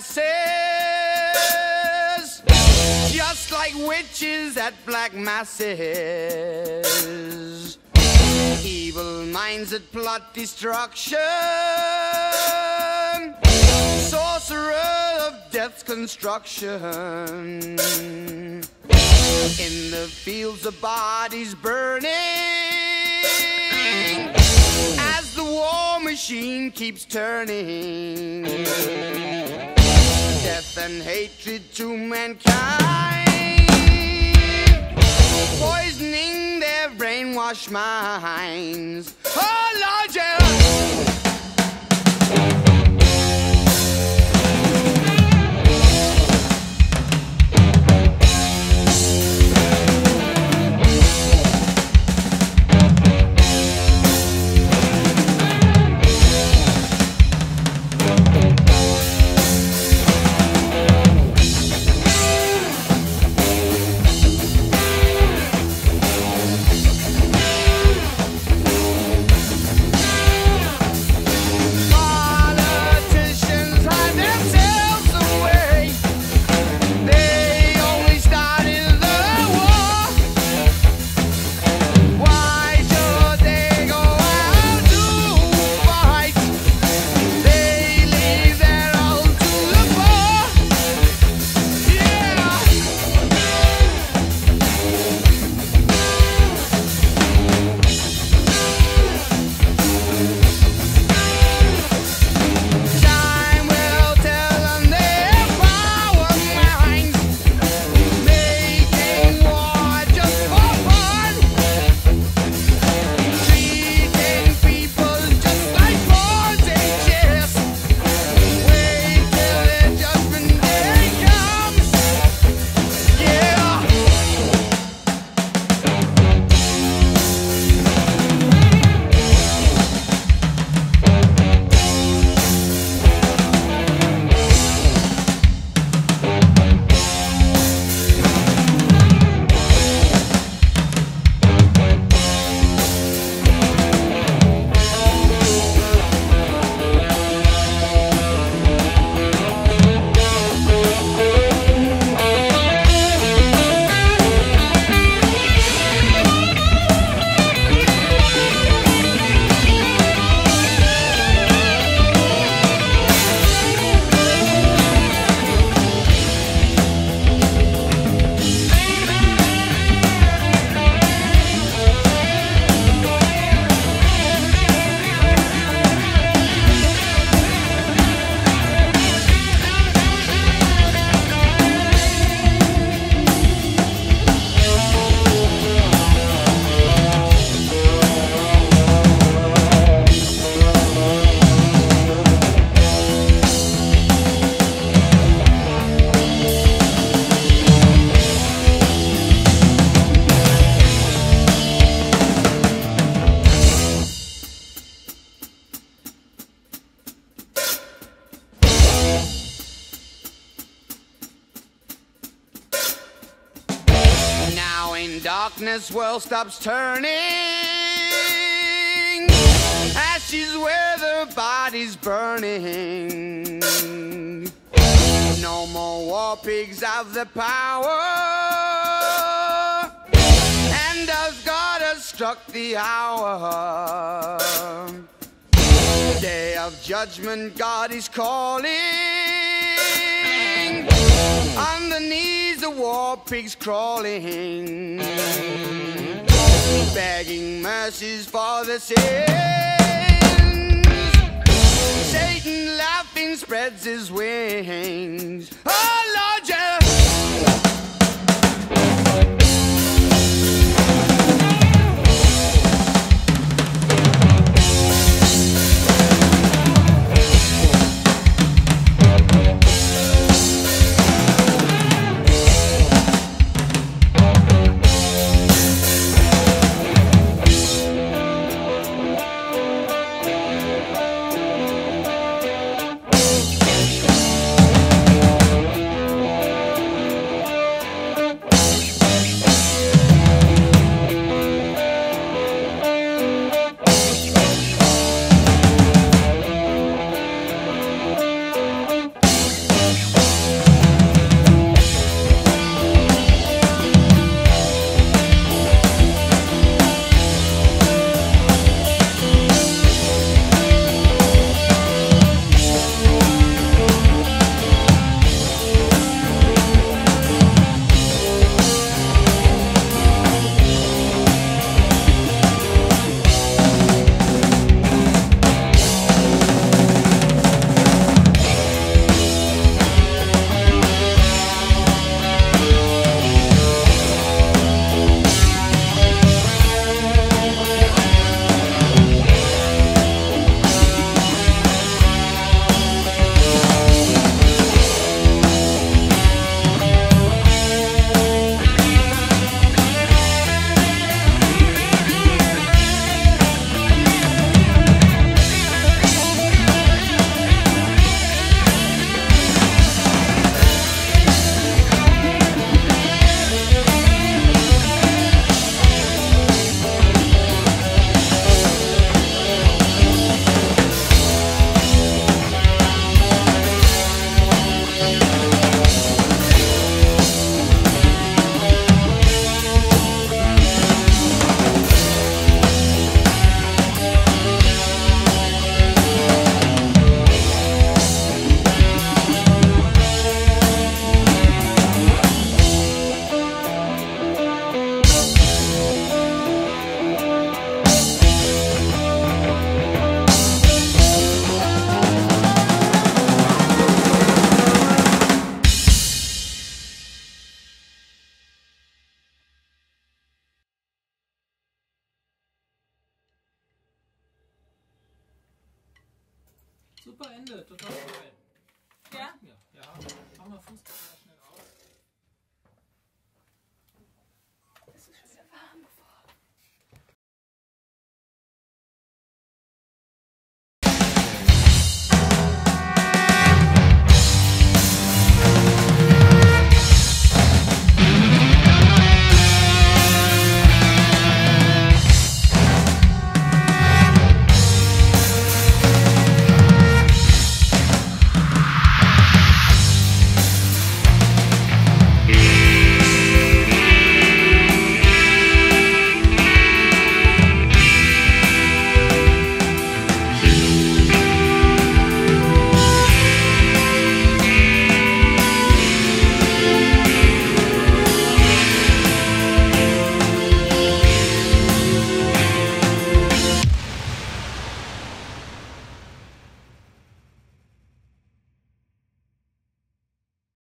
masses, just like witches at black masses. Evil minds that plot destruction, sorcerer of death's construction. In the fields of bodies burning, as the war machine keeps turning. Death and hatred to mankind, poisoning their brainwashed minds. Oh Lord, yeah. Darkness, world stops turning. Ashes where the body's burning. No more war pigs have the power. And as God has struck the hour. Day of judgment, God is calling. Pigs crawling, begging mercies for the sins. Satan laughing spreads his wings. Oh Lord, yeah. Super Ende, total geil. Ja? Ja, ja. Mach mal Fuß.